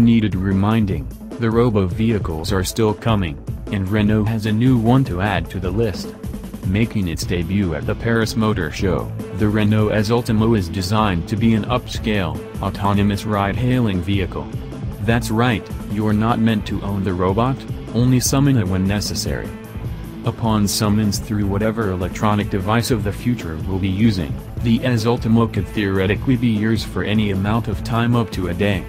needed reminding, the robo-vehicles are still coming, and Renault has a new one to add to the list. Making its debut at the Paris Motor Show, the Renault EZ Ultimo is designed to be an upscale, autonomous ride-hailing vehicle. That's right, you're not meant to own the robot, only summon it when necessary. Upon summons through whatever electronic device of the future we'll be using, the EZ Ultimo could theoretically be yours for any amount of time up to a day.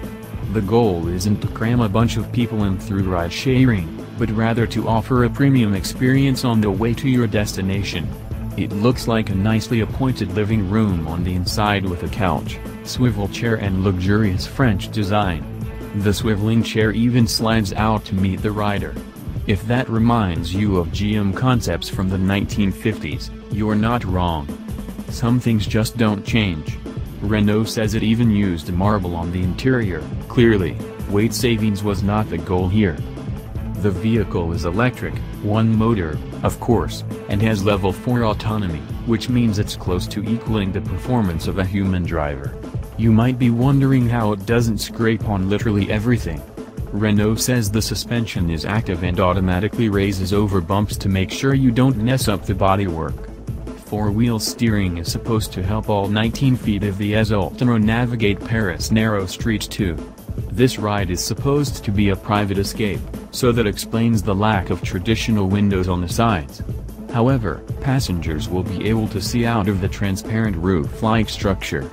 The goal isn't to cram a bunch of people in through ride-sharing, but rather to offer a premium experience on the way to your destination. It looks like a nicely appointed living room on the inside with a couch, swivel chair and luxurious French design. The swiveling chair even slides out to meet the rider. If that reminds you of GM concepts from the 1950s, you're not wrong. Some things just don't change. Renault says it even used marble on the interior, clearly, weight savings was not the goal here. The vehicle is electric, one motor, of course, and has level 4 autonomy, which means it's close to equaling the performance of a human driver. You might be wondering how it doesn't scrape on literally everything. Renault says the suspension is active and automatically raises over bumps to make sure you don't mess up the bodywork. Four-wheel steering is supposed to help all 19 feet of the EZ Ultimo navigate Paris narrow streets too. This ride is supposed to be a private escape, so that explains the lack of traditional windows on the sides. However, passengers will be able to see out of the transparent roof-like structure,